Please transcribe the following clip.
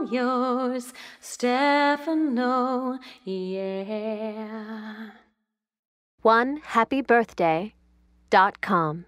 I'm yours, Stefano, yeah. One happy birthday dot com.